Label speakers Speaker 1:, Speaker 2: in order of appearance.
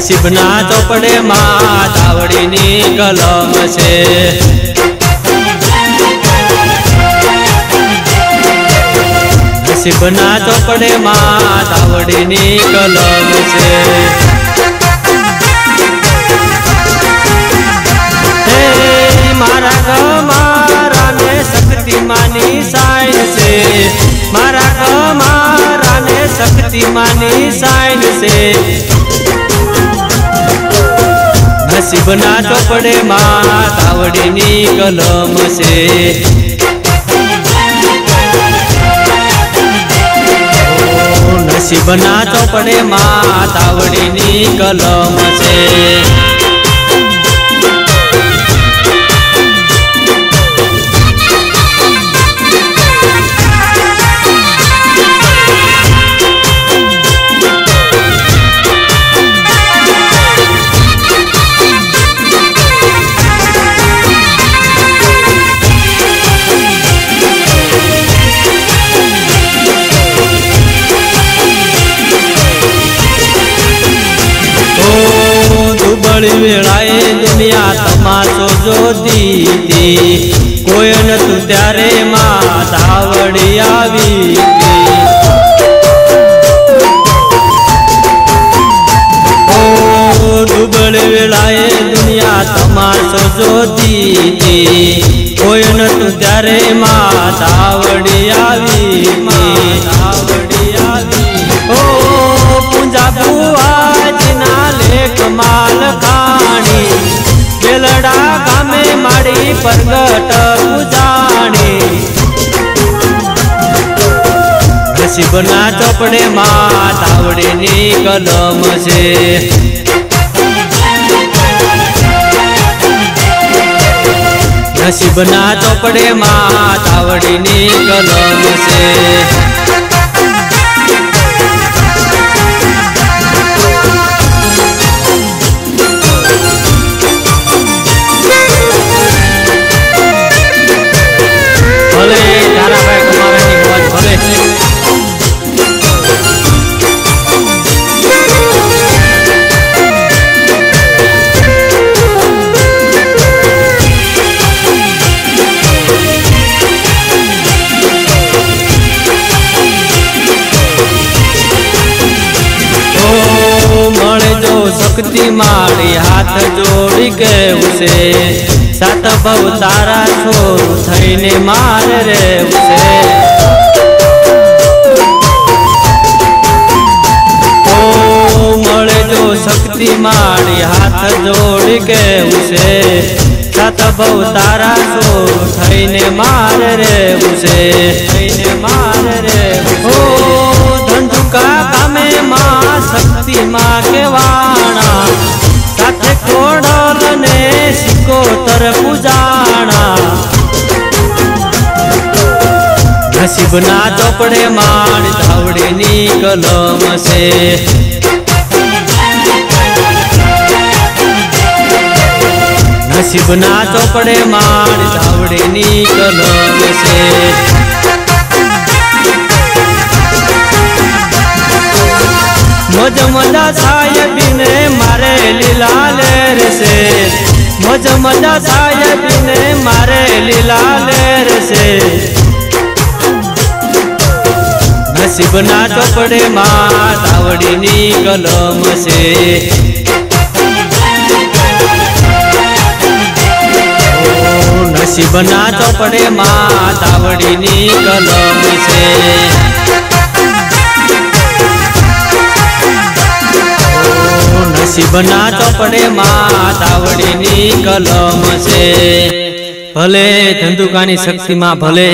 Speaker 1: નસીબના ચોપડે માં તાવડીની કલમ છે. નસીબના ચોપડે માં તાવડીની કલમ છે. હે, મારા ગ મારા ને શક્તિમાની સાઈન છે. મારા ગ મારા ને શક્તિમાની સાઈન નસીબના ચોપડે માં તાવડીની કલમ છે. નસીબના ચોપડે માં તાવડીની કલમ છે. દુબળી વેળાએ દુનિયા તમાશો જોતી હતી. કોઈ નતું ત્યારે માં તાવડી આવી દુબળી વેળાએ દુનિયા તમાશો જોતી હતી. કોઈ નતું ત્યારે માં તાવડી આવી માં તાવડી આવી ઓ પૂંજા નસીબના ચોપડે માં તાવડીની કલમ છે. નસીબના ચોપડે માં તાવડીની કલમ છે. મળે શક્તિ મારી હાથ જોડી કેવું છે સાત ભવ તારા છોરું થઈને માર રેવું છે ઓ મળે જો શક્તિ મારી હાથ જોડી કેવું છે સાત ભવ તારા છોરું થઈને માર રેવું છે થઈને માર રેવું ધંધુકા ગામે માં શક્તિ માં કેવાણા. સાથે કોડલ ને સિકોતર પૂજાણા. નસીબના ચોપડે માણ ધાવડીની કલમ છે. નસીબના ચોપડે માણ ધાવડીની કલમ છે. મોજ મજા સાહેબીને મારે લીલા લેર છે. મોજ મજા સાહેબીને મારે લીલા લેર છે. નસીબના ચોપડે માં તાવડીની કલમ છે. નસીબ નસીબના ચોપડે માં તાવડીની કલમ છે. નસીબના ચોપડે માતાવડીની કલમ છે. ભલે ધંધુકાની શક્તિમાં ભલે